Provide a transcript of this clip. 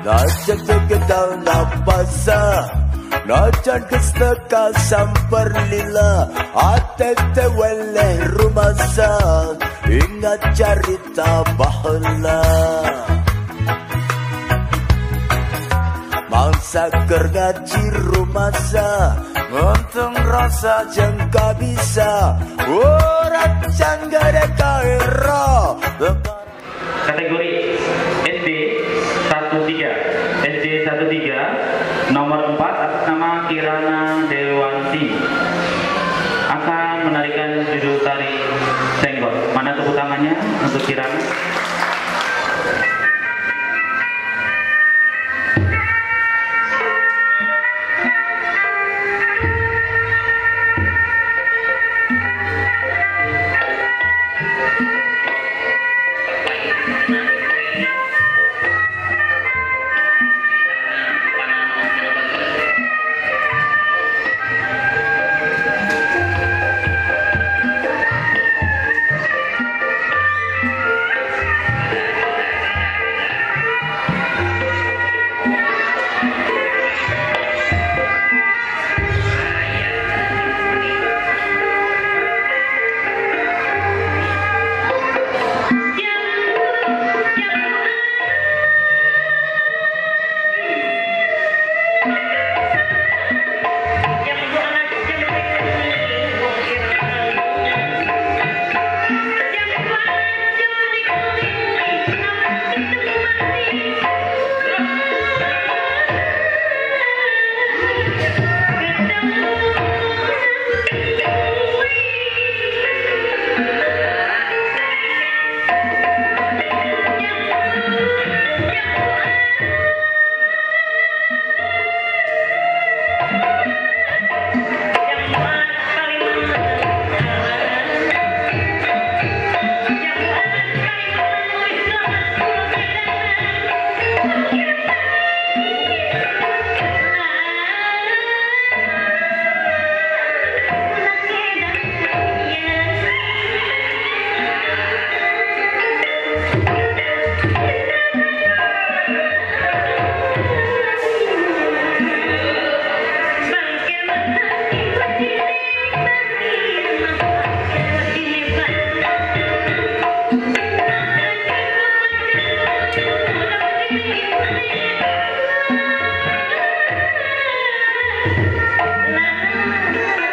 Najak tegedal napasa Najan kesteka sampar lila Atete weleh rumasa Ingat cerita bahala Mangsa ker ngaji rumasa Untung rasa jengka bisa Urat canggare kairo kategori 13 SD 13 nomor 4 atas nama Kirana Dewanti. Akan menarikan judul tari Senggol. Mana tepuk tangannya untuk Kirana Thank you.